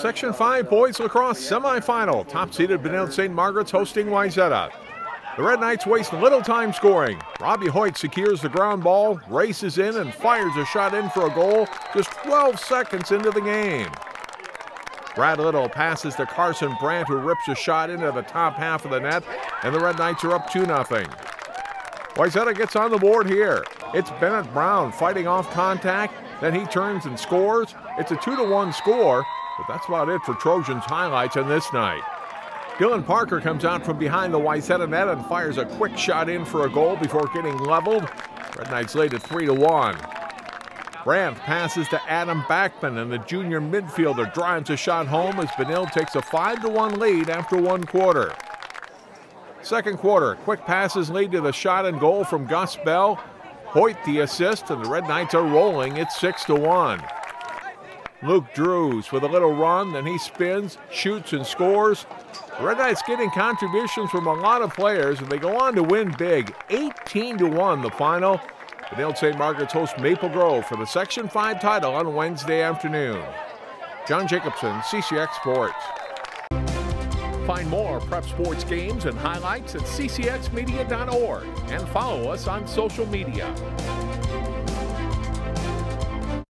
Section 5 boys lacrosse semifinal. Top seeded Benilde St. Margaret's hosting Wayzata. The Red Knights waste little time scoring. Robby Hoyt secures the ground ball, races in, and fires a shot in for a goal just 12 seconds into the game. Brad Little passes to Carson Brandt, who rips a shot into the top half of the net, and the Red Knights are up 2 0. Wayzata gets on the board here. It's Bennett Brown fighting off contact, then he turns and scores. It's a 2 to 1 score, but that's about it for Trojans highlights on this night. Dylan Parker comes out from behind the Wayzata net and fires a quick shot in for a goal before getting leveled. Red Knights lead at 3 to 1. Brandt passes to Adam Backman, and the junior midfielder drives a shot home as Benilde takes a 5 to 1 lead after one quarter. Second quarter, quick passes lead to the shot and goal from Gus Bell. Hoyt the assist, and the Red Knights are rolling. It's 6 to 1. Luke Drews with a little run, then he spins, shoots, and scores. The Red Knights getting contributions from a lot of players, and they go on to win big, 18 to 1 the final. The Benilde St. Margaret's host Maple Grove for the Section 5 title on Wednesday afternoon. John Jacobson, CCX Sports. Find more prep sports games and highlights at ccxmedia.org and follow us on social media.